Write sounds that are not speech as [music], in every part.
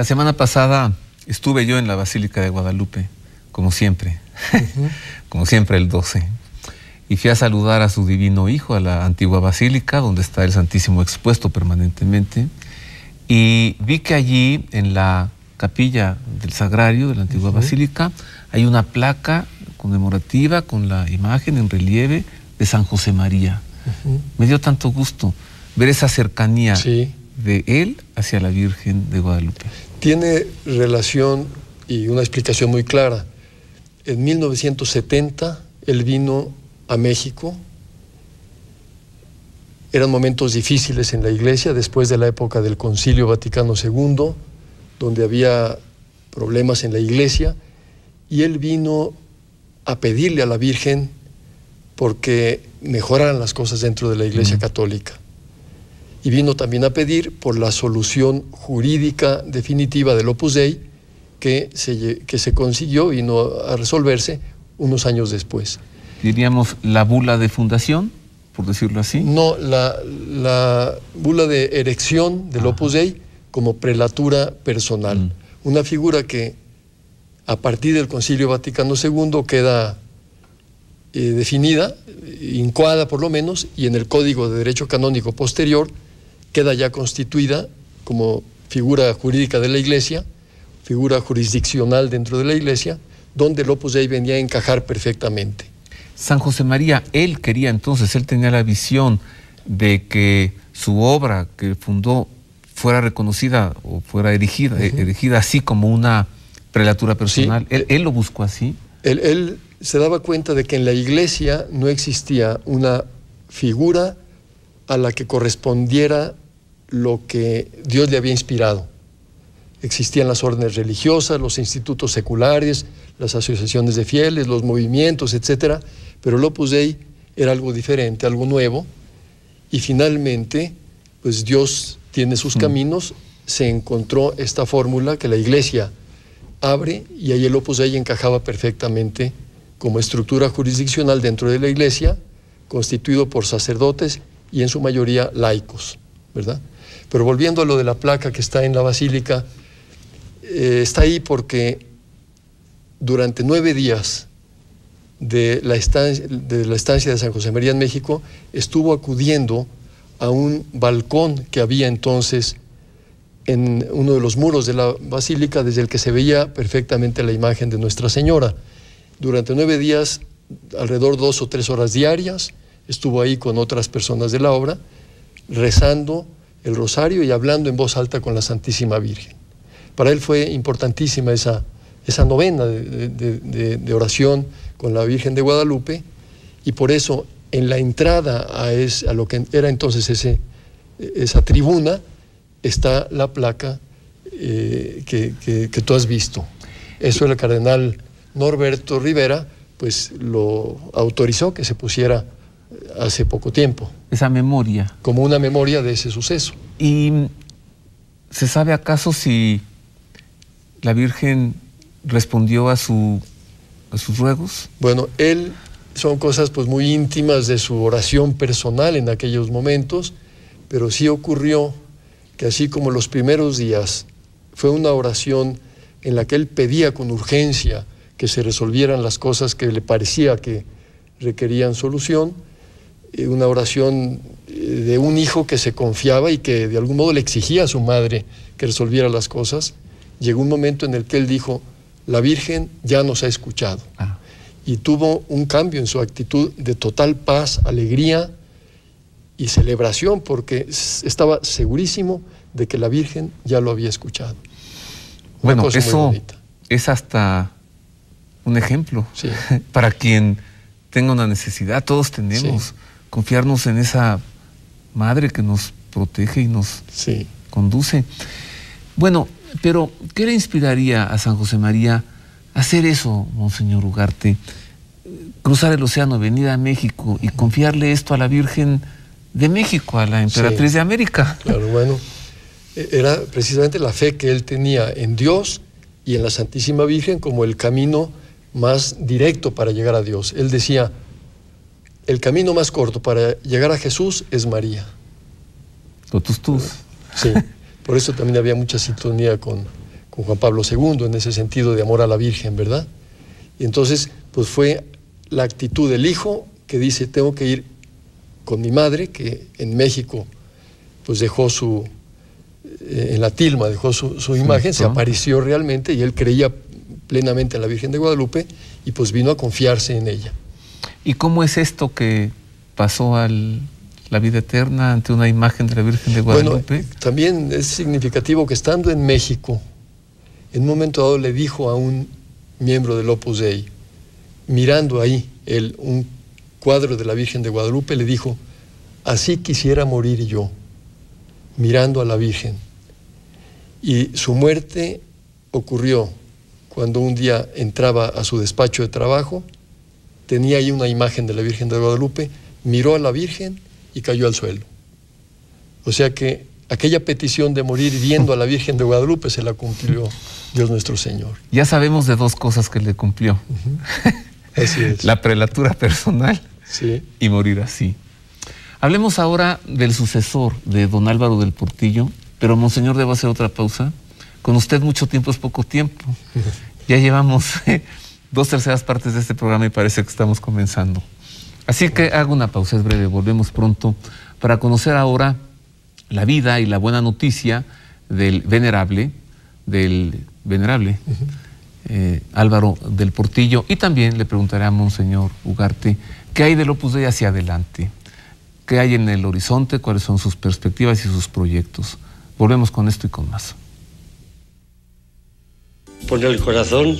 La semana pasada estuve yo en la Basílica de Guadalupe, como siempre, [laughs] como siempre el 12, y fui a saludar a su divino hijo a la antigua basílica, donde está el Santísimo expuesto permanentemente, y vi que allí en la capilla del Sagrario de la antigua basílica hay una placa conmemorativa con la imagen en relieve de San José María. Me dio tanto gusto ver esa cercanía de él hacia la Virgen de Guadalupe. Tiene relación y una explicación muy clara. En 1970 él vino a México. Eran momentos difíciles en la iglesia después de la época del Concilio Vaticano II, donde había problemas en la iglesia, y él vino a pedirle a la Virgen porque mejoraran las cosas dentro de la Iglesia Católica. Y vino también a pedir por la solución jurídica definitiva del Opus Dei que se, que se consiguió, vino a resolverse unos años después. Diríamos la bula de fundación, por decirlo así. No, la, bula de erección del Opus Dei como prelatura personal. Mm. Una figura que a partir del Concilio Vaticano II queda eh, definida, incoada por lo menos, y en el Código de Derecho Canónico posterior queda ya constituida como figura jurídica de la Iglesia, figura jurisdiccional dentro de la Iglesia, donde el Opus Dei venía a encajar perfectamente. San José María, él quería entonces, él tenía la visión de que su obra que fundó fuera reconocida o fuera erigida, erigida así como una prelatura personal. ¿Él, lo buscó así? él se daba cuenta de que en la iglesia no existía una figura a la que correspondiera lo que Dios le había inspirado. Existían las órdenes religiosas, los institutos seculares, las asociaciones de fieles, los movimientos, etc. Pero el Opus Dei era algo diferente, algo nuevo. Y finalmente, pues Dios tiene sus mm. caminos, se encontró esta fórmula que la iglesia abre y ahí el Opus Dei encajaba perfectamente como estructura jurisdiccional dentro de la Iglesia, constituido por sacerdotes y en su mayoría laicos, ¿verdad? Pero volviendo a lo de la placa que está en la basílica, eh, está ahí porque durante nueve días de la, estancia, de la estancia de San José María en México, estuvo acudiendo a un balcón que había entonces en uno de los muros de la basílica, desde el que se veía perfectamente la imagen de Nuestra Señora durante nueve días, alrededor de dos o tres horas diarias, estuvo ahí con otras personas de la obra, rezando el rosario y hablando en voz alta con la Santísima Virgen. Para él fue importantísima esa, esa novena de, oración con la Virgen de Guadalupe y por eso en la entrada a, a lo que era entonces ese, esa tribuna está la placa eh, que, que, tú has visto. Eso el cardenal Norberto Rivera pues lo autorizó que se pusiera hace poco tiempo. Esa memoria. Como una memoria de ese suceso. ¿Y se sabe acaso si la Virgen respondió a, su, a sus ruegos? Bueno, él son cosas pues muy íntimas de su oración personal en aquellos momentos, pero sí ocurrió que así como los primeros días fue una oración en la que él pedía con urgencia que se resolvieran las cosas que le parecía que requerían solución, una oración eh, de un hijo que se confiaba y que de algún modo le exigía a su madre que resolviera las cosas, llegó un momento en el que él dijo, la Virgen ya nos ha escuchado. Ah. Y tuvo un cambio en su actitud de total paz, alegría y celebración, porque estaba segurísimo de que la Virgen ya lo había escuchado. bueno, eso es hasta un ejemplo [laughs] para quien tenga una necesidad. Todos tenemos confiarnos en esa madre que nos protege y nos conduce. Bueno, pero ¿qué le inspiraría a San José María hacer eso, Monseñor Ugarte? Cruzar el océano, venir a México y confiarle esto a la Virgen de México, a la emperatriz de América. Claro, bueno, e-, era precisamente la fe que él tenía en Dios y en la Santísima Virgen como el camino más directo para llegar a Dios. Él decía, el camino más corto para llegar a Jesús es María. Totus tus. Sí, por eso también había mucha sintonía con con Juan Pablo II en ese sentido de amor a la Virgen, ¿verdad? Y entonces, pues fue la actitud del hijo que dice, tengo que ir con mi madre, que en México pues dejó su, eh, en la tilma dejó su, imagen, se apareció realmente y él creía plenamente en la Virgen de Guadalupe y pues vino a confiarse en ella. ¿Y cómo es esto que pasó a la vida eterna ante una imagen de la Virgen de Guadalupe? Bueno, también es significativo que estando en México, en un momento dado le dijo a un miembro del Opus Dei, mirando ahí el, un cuadro de la Virgen de Guadalupe, le dijo, así quisiera morir yo, mirando a la Virgen. Y su muerte ocurrió cuando un día entraba a su despacho de trabajo, tenía ahí una imagen de la Virgen de Guadalupe, miró a la Virgen y cayó al suelo. O sea que aquella petición de morir viendo a la Virgen de Guadalupe se la cumplió Dios nuestro Señor. Ya sabemos de dos cosas que le cumplió. Así es. [laughs] La prelatura personal y morir así. Hablemos ahora del sucesor de don Álvaro del Portillo, pero Monseñor, debo hacer otra pausa. Con usted mucho tiempo es poco tiempo. Ya llevamos [laughs] dos terceras partes de este programa y parece que estamos comenzando. Así que hago una pausa, es breve, volvemos pronto para conocer ahora la vida y la buena noticia del venerable, del venerable eh, Álvaro del Portillo y también le preguntaré a Monseñor Ugarte qué hay del Opus Dei hacia adelante, qué hay en el horizonte, cuáles son sus perspectivas y sus proyectos. Volvemos con esto y con más. Pone el corazón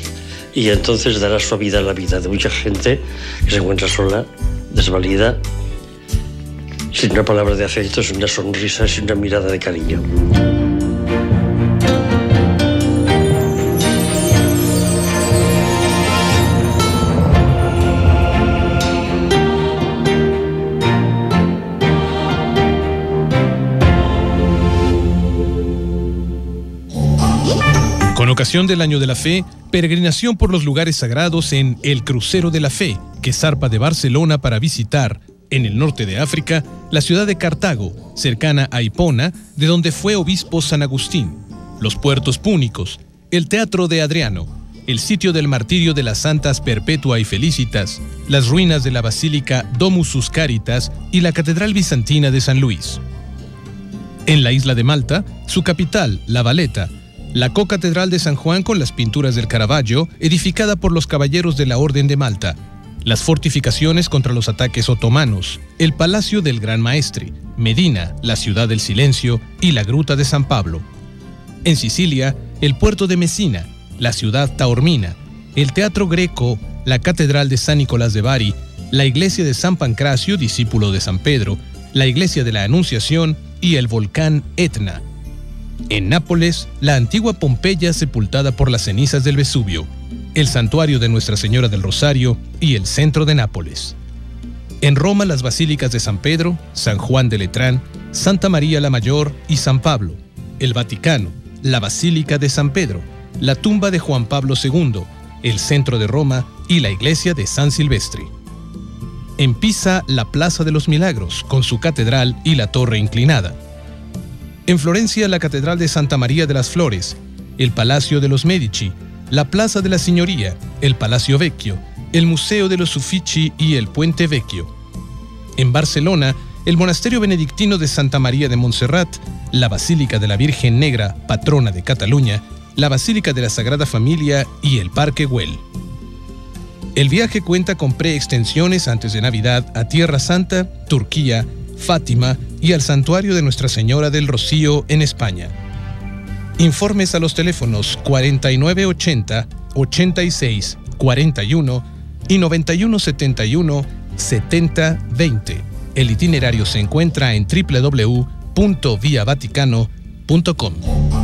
y entonces dará su vida a la vida de mucha gente que se encuentra sola, desvalida, sin una palabra de afecto, sin una sonrisa, sin una mirada de cariño. Ocasión del Año de la Fe, peregrinación por los lugares sagrados en El Crucero de la Fe, que zarpa de Barcelona para visitar, en el norte de África, la ciudad de Cartago, cercana a Hipona, de donde fue obispo San Agustín, los puertos púnicos, el Teatro de Adriano, el sitio del martirio de las Santas Perpetua y Felicitas, las ruinas de la Basílica Domus Sus Caritas y la Catedral Bizantina de San Luis. En la isla de Malta, su capital, La Valeta, la cocatedral de San Juan con las pinturas del Caravaggio, edificada por los caballeros de la Orden de Malta, las fortificaciones contra los ataques otomanos, el Palacio del Gran Maestre, Medina, la Ciudad del Silencio y la Gruta de San Pablo. En Sicilia, el puerto de Messina, la ciudad taormina, el Teatro Greco, la Catedral de San Nicolás de Bari, la Iglesia de San Pancracio, discípulo de San Pedro, la Iglesia de la Anunciación y el volcán Etna. En Nápoles, la antigua Pompeya sepultada por las cenizas del Vesubio, el santuario de Nuestra Señora del Rosario y el centro de Nápoles. En Roma, las basílicas de San Pedro, San Juan de Letrán, Santa María la Mayor y San Pablo, el Vaticano, la Basílica de San Pedro, la tumba de Juan Pablo II, el centro de Roma y la iglesia de San Silvestre. En Pisa, la Plaza de los Milagros, con su catedral y la torre inclinada. En Florencia, la Catedral de Santa María de las Flores, el Palacio de los Medici, la Plaza de la Signoría, el Palacio Vecchio, el Museo de los Uffizi y el Puente Vecchio. En Barcelona, el Monasterio Benedictino de Santa María de Montserrat, la Basílica de la Virgen Negra, patrona de Cataluña, la Basílica de la Sagrada Familia y el Parque Güell. El viaje cuenta con preextensiones antes de Navidad a Tierra Santa, Turquía, Fátima y al Santuario de Nuestra Señora del Rocío en España. Informes a los teléfonos 4980 86 41 y 9171 7020. El itinerario se encuentra en www.viavaticano.com.